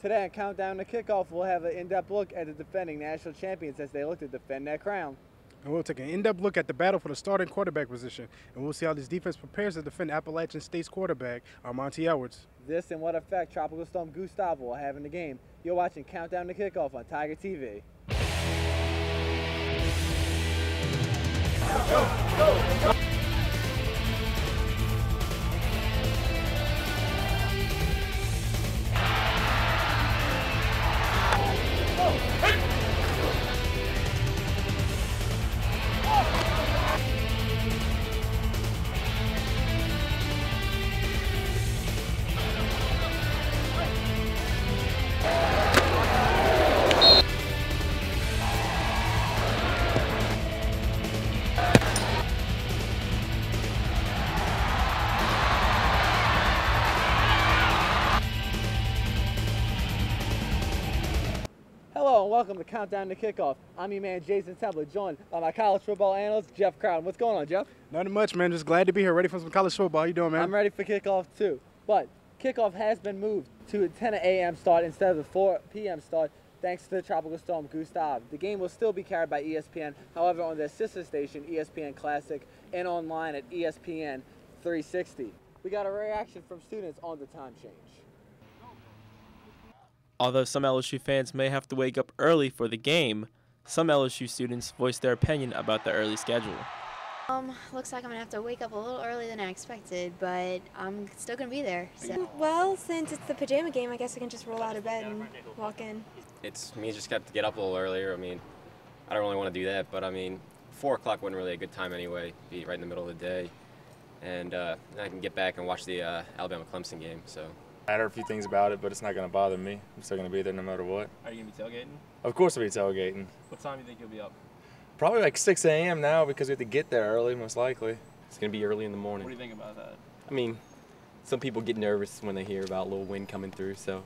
Today on Countdown to Kickoff, we'll have an in-depth look at the defending national champions as they look to defend that crown. And we'll take an in-depth look at the battle for the starting quarterback position, and we'll see how this defense prepares to defend Appalachian State's quarterback, Armonte Edwards. This and what effect Tropical Storm Gustav will have in the game. You're watching Countdown to Kickoff on Tiger TV. Hello and welcome to Countdown to Kickoff. I'm your man Jason Temple, joined by my college football analyst Jeff Crowden. What's going on, Jeff? Nothing much, man. Just glad to be here, ready for some college football. How you doing, man? I'm ready for kickoff too. But kickoff has been moved to a 10 a.m. start instead of the 4 p.m. start thanks to the Tropical Storm Gustav. The game will still be carried by ESPN, however, on their sister station, ESPN Classic, and online at ESPN 360. We got a reaction from students on the time change. Although some LSU fans may have to wake up early for the game, some LSU students voiced their opinion about the early schedule. Um, looks like I'm gonna have to wake up a little earlier than I expected, but I'm still gonna be there. So. Well, since it's the pajama game, I guess I can just roll out of bed and walk in. it's me just got to get up a little earlier. I mean, I don't really want to do that, but I mean, four o'clock wasn't really a good time anyway. Be right in the middle of the day, and uh, I can get back and watch the uh, Alabama Clemson game. So I heard a few things about it, but it's not going to bother me. I'm still going to be there no matter what. Are you gonna be tailgating? Of course, I'll be tailgating. What time do you think you'll be up? Probably like 6 a.m. now because we have to get there early, most likely. it's gonna be early in the morning. What do you think about that? I mean, some people get nervous when they hear about a little wind coming through, so